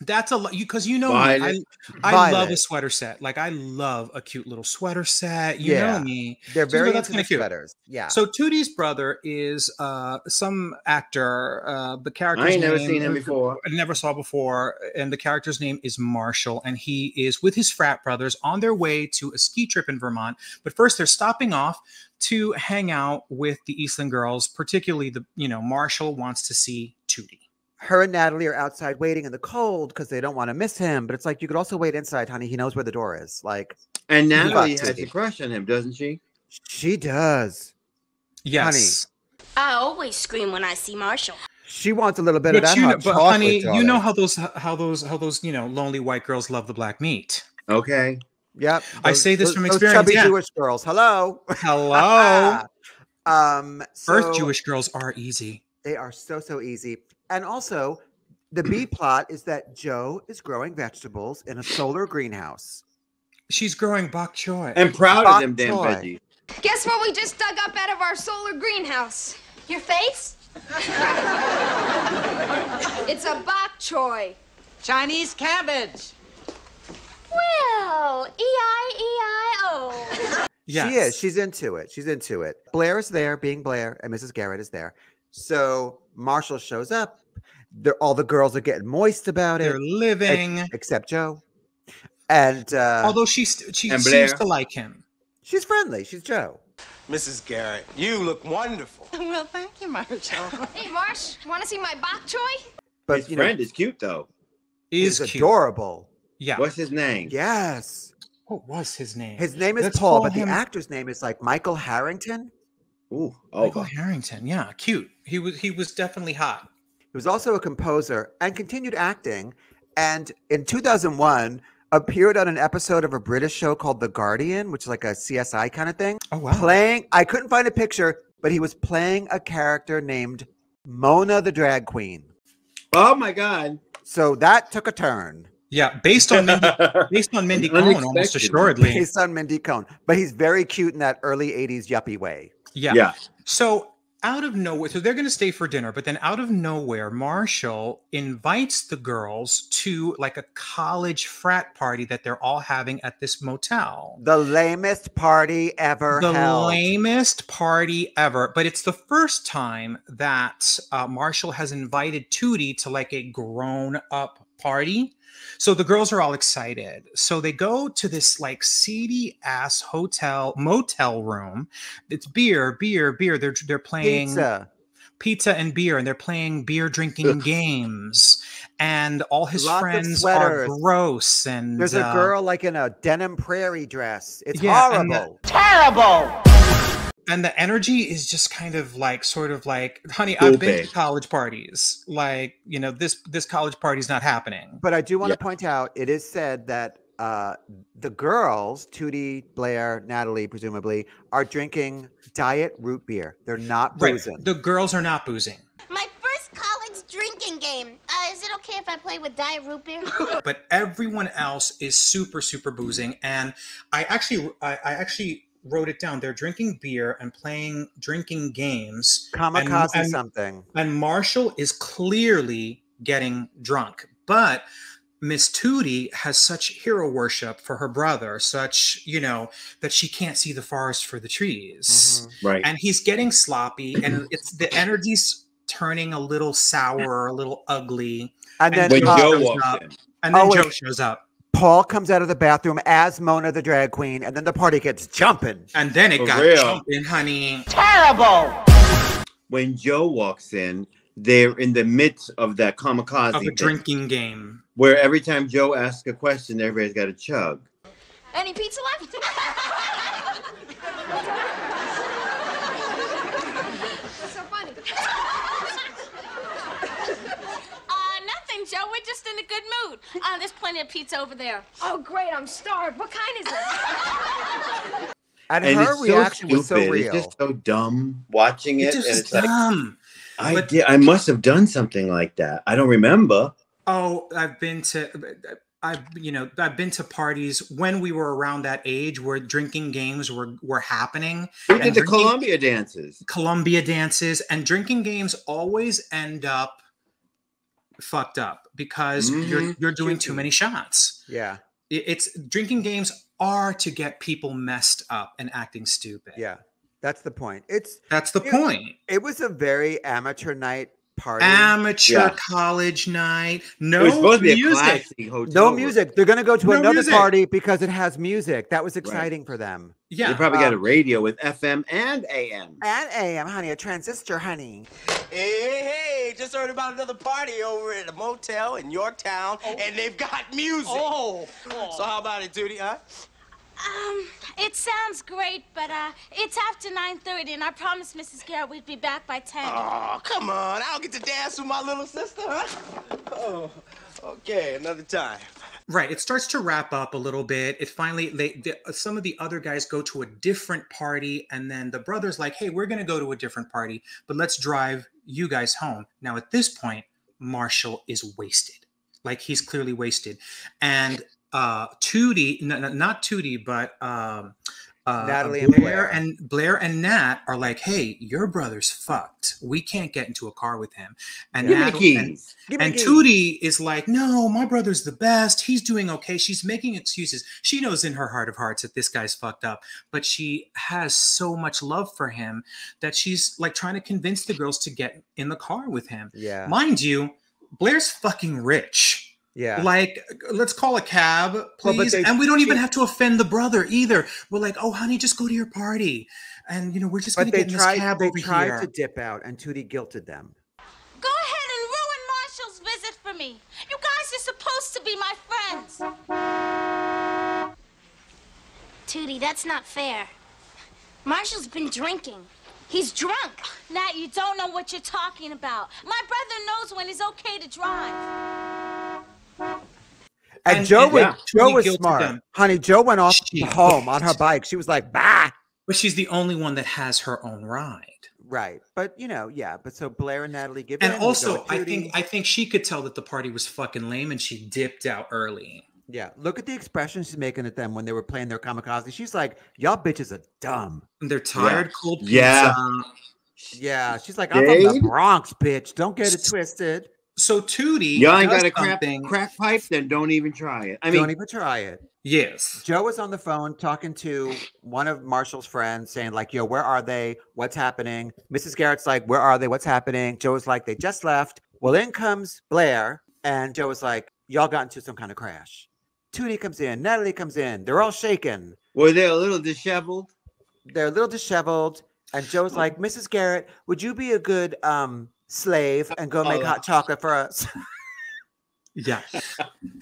That's a lot you because you know me, I,
Violet.
I love a sweater set. Like I love a cute little sweater set. You
Yeah.
know me.
They're
So
very
that's
into
kinda cute.
sweaters. Yeah.
So Tootie's brother is uh some actor. Uh the character
I ain't never seen him before.
I never saw before, and the character's name is Marshall, and he is with his frat brothers on their way to a ski trip in Vermont. But first, they're stopping off to hang out with the Eastland girls, particularly the you know Marshall wants to see Tootie.
Her and Natalie are outside waiting in the cold because they don't want to miss him. But it's like you could also wait inside, honey. He knows where the door is. Like
And Natalie
got
has
to.
a crush on him, doesn't she?
she does.
Yes,
I always scream when I see Marshall.
She wants a little bit of that
you know,
hot
but
chocolate,
honey, you know how those how those how those you know lonely white girls love the black meat.
Okay.
Yep.
I say this from
those
experience,
Chubby
yeah.
Jewish girls. Hello.
Hello,
um.
Earth Jewish girls are easy.
They are so so easy. And also, the B plot is that Joe is growing vegetables in a solar greenhouse.
She's growing bok choy.
And proud
Bok
of them damn veggies.
Guess what we just dug up out of our solar greenhouse?
Your face?
It's a bok choy.
Chinese cabbage.
Well, E E-I-E-I-O.
She is. She's into it. She's into it. Blair is there, being Blair, and Mrs. Garrett is there. So Marshall shows up. They're, all the girls are getting moist about it,
They're living.
ex- except Joe. And uh,
Although she st- she seems
Blair.
to like him.
she's friendly. She's Joe.
Mrs. Garrett, you look wonderful.
Well, thank you, Marshall.
Hey, Marsh, want to see my bok choy?
But
His
you know,
is cute though.
Is
he's
cute.
adorable.
Yeah.
What's his name?
Yes.
What was his name?
His name is
Let's
Paul, but
him
the actor's name is like Michael Harrington.
Ooh, oh,
Michael Harrington. Yeah, cute. He was he was definitely hot.
He was also a composer and continued acting. And in 2001, appeared on an episode of a British show called The Guardian, which is like a CSI kind of thing.
Oh wow.
Playing, I couldn't find a picture, but he was playing a character named Mona the drag queen.
oh my God.
So that took a turn
Yeah, based on Mindy, based on Mindy Cohn, almost assuredly.
based on Mindy Cohn. But he's very cute in that early 80s yuppie way.
Yeah.
yeah.
So out of nowhere, so they're going to stay for dinner, but then out of nowhere, Marshall invites the girls to like a college frat party that they're all having at this motel.
The lamest party ever
the
held.
lamest party ever. But it's the first time that uh, Marshall has invited Tootie to like a grown up party. So the girls are all excited. So they go to this like seedy ass hotel motel room. It's beer, beer, beer. They're they're playing
Pizza.
pizza and beer and they're playing beer drinking games and all his
Lots
friends are gross and
There's a
uh,
girl like in a denim prairie dress. It's
Yeah, and the-
horrible.
Terrible.
And the energy is just kind of like sort of like honey i've been to college parties like you know this this college party's not happening
But I do want
Yeah.
to point out it is said that uh, the girls, Tootie, Blair, Natalie, presumably, are drinking diet root beer. They're not
right
boozing.
the girls are not boozing
My first college drinking game. Uh, is it okay if I play with diet root beer?
but everyone else is super super boozing and i actually i, I actually wrote it down they're drinking beer and playing drinking games
Kamikaze
and-
something.
and Marshall is clearly getting drunk. But Miss Tootie has such hero worship for her brother, such, you know, that she can't see the forest for the trees.
Mhm.
Right.
And he's getting sloppy, and it's the energy's turning a little sour, a little ugly.
And then
when
Joe
Joe
shows up. And then
Oh,
Joe shows up.
Paul comes out of the bathroom as Mona the drag queen, and then the party gets jumping.
And then it
For
got
real.
jumping, honey.
Terrible.
When Joe walks in, they're in the midst of that kamikaze
Of a drinking game.
where every time Joe asks a question, everybody's got a chug.
Any pizza left? What's so funny?
Uh, nothing, Joe. We're just in a good mood. Uh, there's plenty of pizza over there.
Oh, great, I'm starved. What kind is it?
And,
And
her
it's
reaction
so
was so real.
It's just so dumb watching it.
It's
and
just
it's like,
dumb.
I did, I must have done something like that. I don't remember.
Oh, I've been to I've you know, I've been to parties when we were around that age where drinking games were were happening.
We did the Columbia dances.
Columbia dances and drinking games always end up fucked up because you're
Mhm.
you're doing too many shots.
yeah,
It- It's drinking games are to get people messed up and acting stupid.
yeah. That's the point. It's
That's the point.
it was a very amateur night party.
Amateur
Yeah.
college night.
it
No
was supposed to be a
music.
classy hotel.
no
room.
music. They're gonna go to
No
another
music.
party because it has music. That was exciting for them.
Yeah, they
Yeah.
probably got a
Um,
radio with FM and AM.
And AM, honey, a transistor, honey.
Hey, hey, hey, just heard about another party over at a motel in Yorktown, and they've got music. Oh. So how about it, Judy, huh?
Um, it sounds great, but uh, it's after 9:30, and I promised Mrs. Garrett we'd be back by 10.
Oh, come on. I don't get to dance with my little sister, huh? Oh, okay, another time.
Right. It starts to wrap up a little bit. It finally, they, the, some of the other guys go to a different party, and then the brother's like, "Hey, we're gonna go to a different party, but let's drive you guys home. Now, at this point, Marshall is wasted. Like he's clearly wasted. And uh Tootie, no, no, not Tootie, but um uh,
Natalie and Blair.
and Blair and Nat are like, "Hey, your brother's fucked. We can't get into a car with him." And
Give
Natalie- and-
keys.
Give me
and. Tootie is like, no, my brother's the best. He's doing okay. She's making excuses. She knows in her heart of hearts that this guy's fucked up, but she has so much love for him that she's like trying to convince the girls to get in the car with him.
Yeah.
Mind you, Blair's fucking rich.
Yeah.
Like, let's call a cab,
Well,
please.
they-
and we don't even have to offend the brother either. We're like, oh, honey, just go to your party. And, you know, we're just going to
they
get in this
tried.
cab
They
over
tried
here.
to dip out, and Tootie guilted them.
Go ahead and ruin Marshall's visit for me. You guys are supposed to be my friends.
Tootie, that's not fair. Marshall's been drinking. He's drunk.
Nat, you don't know what you're talking about. My brother knows when it's okay to drive.
And,
And-
Joe
and-
was
yeah,
Joe was smart,
them.
honey. Joe went off
She-
home on her bike. She was like, "Bah."
But she's the only one that has her own ride.
Right, but you know, yeah. But so Blair and Natalie give
And
in,
also, I think I think she could tell that the party was fucking lame, and she dipped out early.
yeah. Look at the expression she's making at them when they were playing their kamikaze. She's like, "Y'all bitches are dumb."
And they're tired, cold pizza.
Yeah.
Yeah, she's like, "I'm from the Bronx, bitch. Don't get it twisted.
So Tootie,
Y'all ain't got a crap,
something-
crack pipe, then don't even try it. I mean,
Don't even try it."
Yes.
Joe was on the phone talking to one of Marshall's friends, saying like, "Yo, where are they? What's happening?" Mrs. Garrett's like, "Where are they? What's happening?" Joe was like, "They just left." Well, in comes Blair, and Joe was like, "Y'all got into some kind of crash." Tootie comes in, Natalie comes in. They're all shaken.
were they a little disheveled?
They're a little disheveled, and Joe's like, "Mrs. Garrett, would you be a good um slave and go make
Oh.
hot chocolate for us?"
Yeah.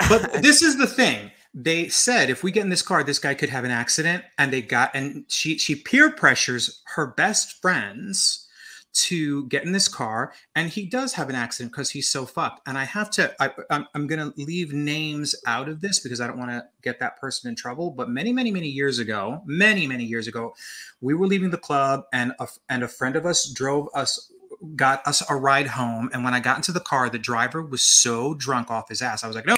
But this is the thing. They said if we get in this car, this guy could have an accident, and they got and she she peer pressures her best friends to get in this car, and he does have an accident because he's so fucked. And I have to, I, I'm, I'm gonna leave names out of this because I don't want to get that person in trouble. But many, many, many years ago, many, many years ago, we were leaving the club, and a and a friend of us drove us got us a ride home. And when I got into the car, the driver was so drunk off his ass. I was like, no,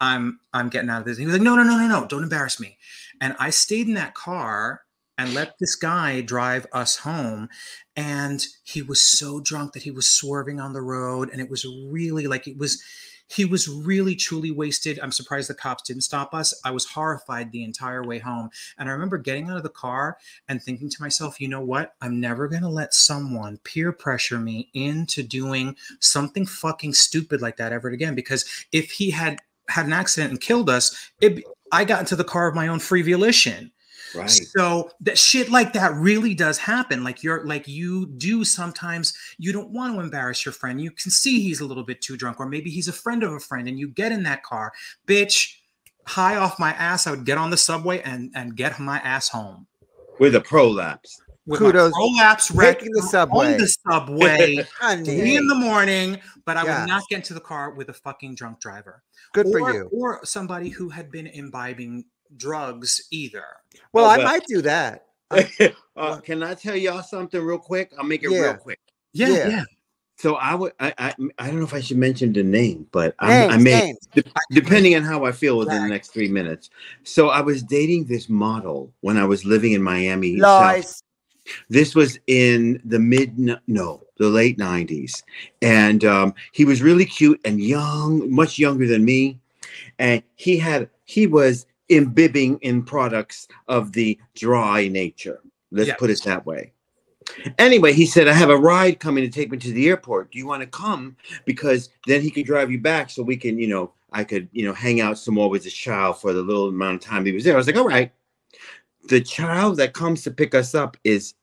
I'm I'm getting out of this. He was like, no, no, no, no, no, don't embarrass me. And I stayed in that car and let this guy drive us home. And he was so drunk that he was swerving on the road. And it was really like it was he was really truly wasted. I'm surprised the cops didn't stop us. I was horrified the entire way home. And I remember getting out of the car and thinking to myself, you know what? I'm never going to let someone peer pressure me into doing something fucking stupid like that ever again. Because if he had had an accident and killed us, it, I got into the car of my own free volition.
Right.
So that shit like that really does happen. Like you're like you do sometimes you don't want to embarrass your friend. You can see he's a little bit too drunk, or maybe he's a friend of a friend, and you get in that car, bitch. High off my ass, I would get on the subway and and get my ass home.
With a prolapse.
With
Kudos.
my prolapse wreck
Taking the subway.
on the subway, three in the morning, but I
Yes.
would not get into the car with a fucking drunk driver.
Good
or,
for you.
Or somebody who had been imbibing drugs either.
Well,
Oh,
I might do that.
uh, can I tell y'all something real quick? I'll make it
Yeah.
real quick.
Yeah,
Yeah.
yeah.
So I would, I, I, I don't know if I should mention the name, but I, I may, de- depending on how I feel within the next three minutes. So I was dating this model when I was living in Miami. South
Lies.
This was in the mid no, the late 90s. And um, he was really cute and young, much younger than me. And he had he was imbibing in products of the dry nature. Let's
Yeah.
put it that way. Anyway, he said, I have a ride coming to take me to the airport. Do you want to come? Because then he could drive you back so we can, you know, I could, you know, hang out some more with the child for the little amount of time he was there. I was like, all right the child that comes to pick us up is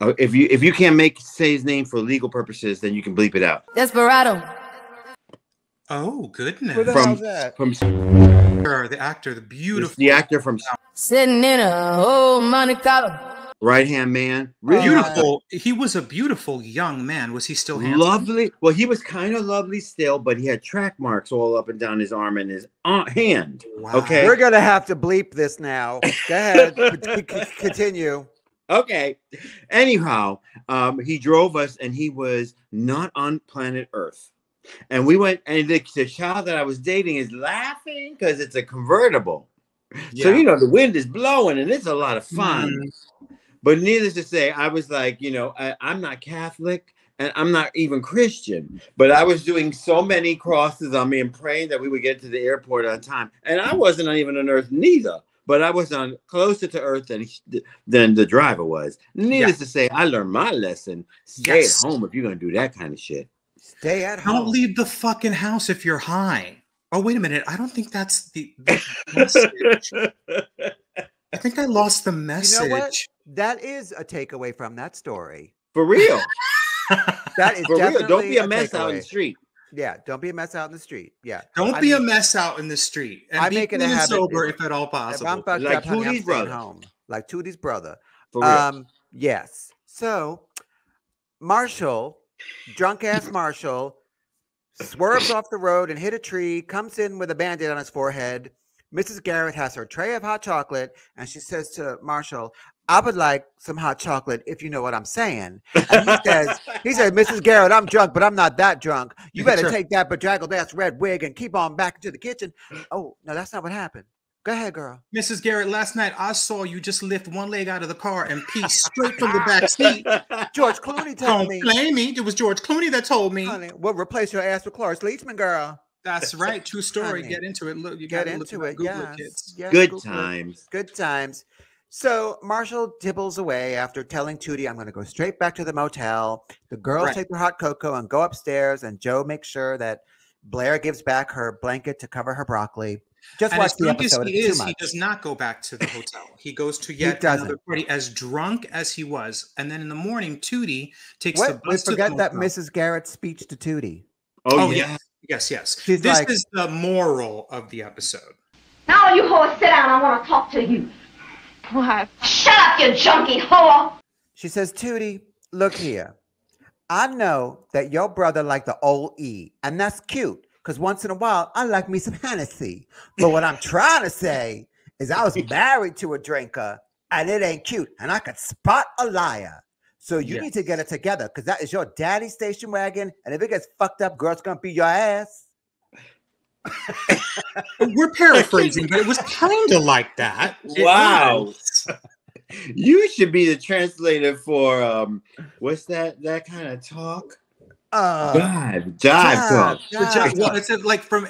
uh, if you if you can't make say his name for legal purposes then you can bleep it out
Desperado.
Oh goodness.
Who the
From-
hell's that?
from
Her, the actor, the beautiful,
the actor from
Sitting in a old Monte Carlo.
right hand man really
beautiful. He was a beautiful young man. Was he still handsome?
lovely well he was kind of lovely still but he had track marks all up and down his arm and his uh, hand
Wow.
okay
We're gonna have to bleep this now. Go ahead. c- c- Continue.
okay. Anyhow, um, he drove us, and he was not on planet Earth. And we went, and the, the child that I was dating is laughing because it's a convertible. So you know the wind is blowing, and it's a lot of fun.
Mhm.
But needless to say, I was like, you know, I, I'm not Catholic and I'm not even Christian, but I was doing so many crosses on me and praying that we would get to the airport on time. And I wasn't even on Earth neither, but I was on closer to Earth than than the driver was. Needless to say, I learned my lesson. Stay
Yes.
at home if you're gonna do that kind of shit.
Stay at home.
Don't leave the fucking house if you're high. Oh, wait a minute. I don't think that's the, the message. I think I lost the
You
message.
know what? That is a takeaway from that story.
For real.
That is
For real. Don't be a
a
mess out in the street.
Yeah, don't be a mess out in the street. Yeah,
Don't
I
be a mess out in the street. And
I
be
make it a
clean and
habit
sober
if-
if at all
If I'm
possible.
fucked
Like
up, honey, I'm
Tootie's brother.
home. Like Tootie's brother.
For real.
Um, yes. So Marshall, drunk ass Marshall, swerves off the road and hit a tree, comes in with a band-aid on his forehead. Mrs. Garrett has her tray of hot chocolate, and she says to Marshall, I would like some hot chocolate if you know what I'm saying. And he says, he says, Mrs. Garrett, I'm drunk, but I'm not that drunk. You better
Sure.
take that bedraggled ass red wig and keep on back into the kitchen. Oh, no, that's not what happened. Go ahead, girl.
Mrs. Garrett, last night I saw you just lift one leg out of the car and pee straight from the back seat.
George Clooney told
Don't
me.
blame me. It was George Clooney that told me.
Honey, we'll replace your ass with Cloris Leachman, girl.
That's right. True story.
Honey,
Get into it. Look, you gotta look
into it,
Google
yes.
kids.
yes,
Good
Google it.
times.
Good times. So Marshall dibbles away after telling Tootie, I'm going to go straight back to the motel. The girls
Right.
take their hot cocoa and go upstairs, and Joe makes sure that Blair gives back her blanket to cover her broccoli. Just
And
watch the episode.
he
too
is, he does not go back to the hotel. He goes to
He
yet another party as drunk as he was. And then in the morning, Tootie takes the
What? We
bus to the
forget that. Mrs. Garrett's speech to Tootie.
Oh,
Oh,
yeah.
yes, yes, yes.
She's
this
like-
is the moral of the episode.
Now you whores sit down. I want to talk to you.
What?
Shut up, you junkie whore.
She says, Tootie, look here. I know that your brother like the old E, and that's cute. Because once in a while, I like me some Hennessy. But what I'm trying to say is I was married to a drinker, and it ain't cute. And I could spot a liar. So you need to get it together, because that is your daddy station wagon. And if it gets fucked up, girl's gonna be your ass.
We're paraphrasing, but it was kind of like that.
Wow. You should be the translator for um what's that that kind of talk?
Uh,
Jive, jive talk.
The jive- well, it's like from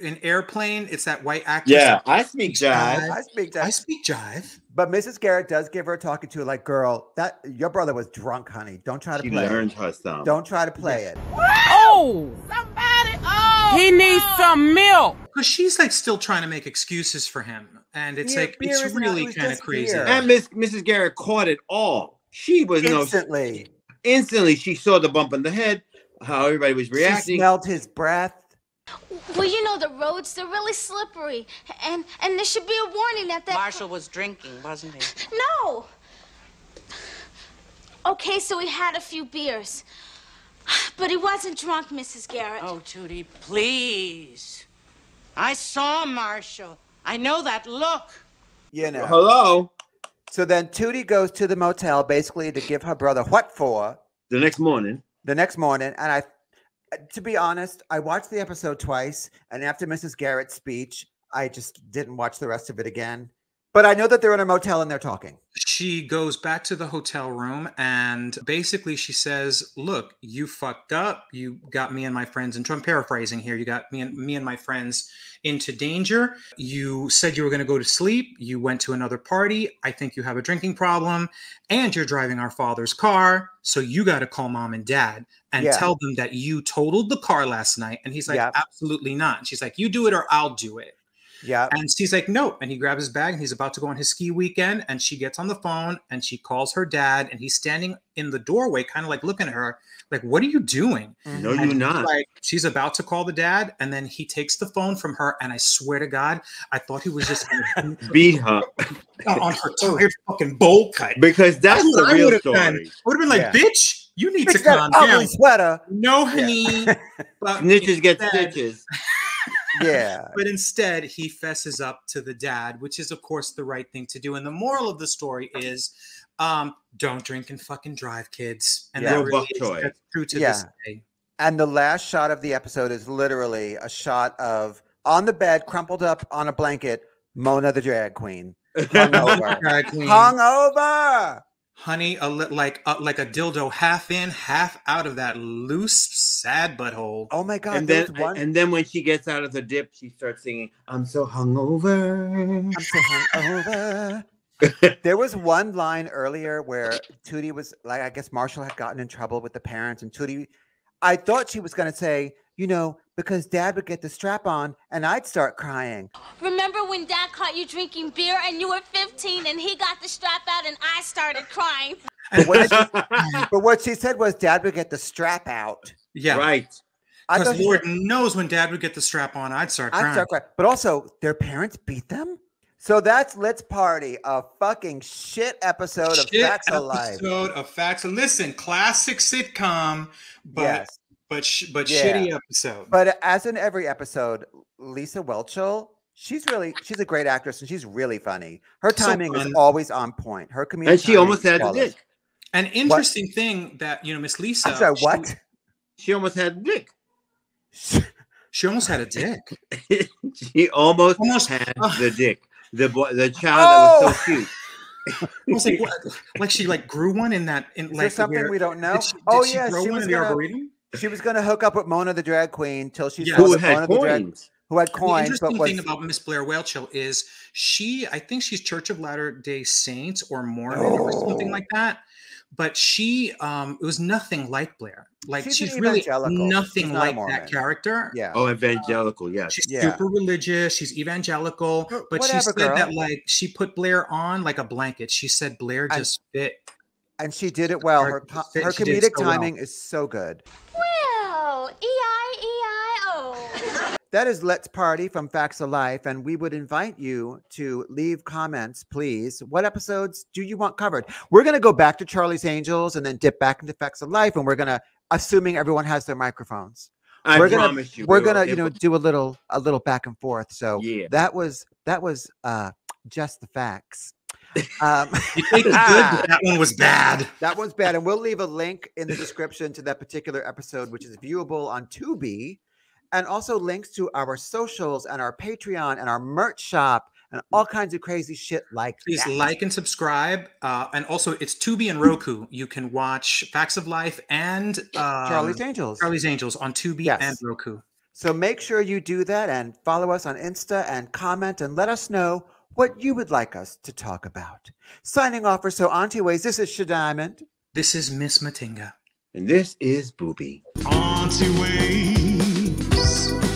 an airplane. It's that white actress.
Yeah, I speak jive.
I speak
I speak jive.
But Mrs. Garrett does give her a talking to, like, girl, that your brother was drunk, honey. Don't try to
She
play. it.
learned her some.
Don't try to play it.
Oh! Somebody! Oh! He needs some milk.
Because she's like still trying to make excuses for him, and it's
Beer-
like
beer
it's
is not- it
really kind of crazy.
beer.
And Miss Mrs. Garrett caught it all. She was no
Instantly.
instantly she saw the bump in the head, how everybody was reacting.
She
reacting.
smelled his breath.
Well, you know the roads, they're really slippery. And and there should be a warning at that
Marshall was drinking, wasn't he?
No. Okay, so he had a few beers. But he wasn't drunk, Mrs. Garrett.
Oh, Judy, please. I saw Marshall. I know that look.
You know.
Hello.
So then Tootie goes to the motel basically to give her brother what for
The next morning.
The next morning. And I, to be honest, I watched the episode twice. And after Mrs. Garrett's speech, I just didn't watch the rest of it again. But I know that they're in a motel and they're talking.
She goes back to the hotel room and basically she says, "Look, you fucked up. You got me and my friends." And I'm paraphrasing here. You got me and me and my friends into danger. You said you were going to go to sleep. You went to another party. I think you have a drinking problem, and you're driving our father's car. So you got to call mom and dad and
Yeah.
tell them that you totaled the car last night. And he's like,
Yep.
"Absolutely not." And she's like, "You do it or I'll do it."
Yeah.
And she's like, no. And he grabs his bag and he's about to go on his ski weekend. And she gets on the phone and she calls her dad. And he's standing in the doorway, kind of like looking at her, like, what are you doing?
No,
Mm-hmm.
And
you're not.
Like, she's about to call the dad. And then he takes the phone from her. And I swear to God, I thought he was just gonna
Beat her.
on her tired fucking bowl cut.
Because that's
That's
the real
would've done.
story.
I would have been like,
Yeah.
bitch, you need
Fix
to
that
calm
ugly
down.
sweater.
No, honey. but
Snitches get stitches.
Yeah.
but instead, he fesses up to the dad, which is, of course, the right thing to do. And the moral of the story is um, don't drink and fucking drive, kids. And
Yeah.
that
Real
really is that's true to
Yeah.
this day.
And the last shot of the episode is literally a shot of on the bed, crumpled up on a blanket, Mona the drag queen. Hungover.
Drag queen.
Hungover.
Honey, a li- like uh, like a dildo, half in, half out of that loose, sad butthole.
Oh my god!
and then
one.
and then when she gets out of the dip, she starts singing, "I'm so hungover."
I'm so hungover. there was one line earlier where Tootie was like, I guess Marshall had gotten in trouble with the parents, and Tootie, I thought she was going to say, you know, because Dad would get the strap on, and I'd start crying.
Remember when Dad caught you drinking beer and you were 15 and he got the strap out and I started crying?
But what, she, but what she said was, Dad would get the strap out.
Yeah,
Right.
I
Because
thought she
Lord
said,
knows when Dad would get the strap on, I'd start
I'd
crying.
start crying. But also, their parents beat them. So that's Let's Party, a fucking shit episode of
Shit
Facts of Life.
episode of Facts. Listen, classic sitcom, but
Yes.
But sh- but
Yeah.
shitty episode.
But uh, as in every episode, Lisa Whelchel, she's really she's a great actress and she's really funny. Her
So
timing is always on point. Her comedic
And she almost had a dick.
An interesting thing that you know, Miss Lisa.
I'm sorry,
she-
what?
She almost had a dick.
She almost had a dick.
she almost,
Almost-
had the dick. The boy, the child that was so oh! cute.
I was like, what? like she like grew one in that. In
Is
like
there something
where-
we don't know?
Oh, did she, did
oh
she
yeah,
grow
she
one
was
in the
gonna
arboretum.
She was gonna hook up with Mona the drag queen till she
Yes.
saw
Who
that
had
Mona the drag
coins?
who had
The
coins, but
interesting
was
thing about Miss Blair Whelchel is she, I think she's Church of Latter Day Saints or Mormon or something
Oh.
like that. But she, um, it was nothing like Blair. Like
She's
she's, really
evangelical. She's
nothing
not
like that character.
yeah.
Oh, evangelical, yes.
She's
Yeah.
super religious. She's evangelical,
Wh-
but she said
girl.
that like she put Blair on like a blanket. She said Blair
I-
just fit.
And she did it well.
Her-
Her her comedic
so well.
timing is so good.
Well, E E-I-E-I-O.
That is Let's Party from Facts of Life, and we would invite you to leave comments, please. What episodes do you want covered? We're going to go back to Charlie's Angels and then dip back into Facts of Life, and we're going to, assuming everyone has their microphones,
I
we're gonna
you.
we're
will.
gonna you know
will-
do a little a little back and forth. So
Yeah.
that was that was uh just the facts. Um,
You think it's good, that one was bad.
that one's bad, and we'll leave a link in the description to that particular episode, which is viewable on Tubi, and also links to our socials and our Patreon and our merch shop and all kinds of crazy shit like
Please
that.
like and subscribe. Uh, and also, it's Tubi and Roku. You can watch Facts of Life and um,
Charlie's Angels.
Charlie's Angels on Tubi
Yes.
and Roku.
So make sure you do that and follow us on Insta and comment and let us know what you would like us to talk about. Signing off for So Auntie Ways, this is Shadiamond.
This is Miss Matinga.
And this is Booby.
Auntie ways.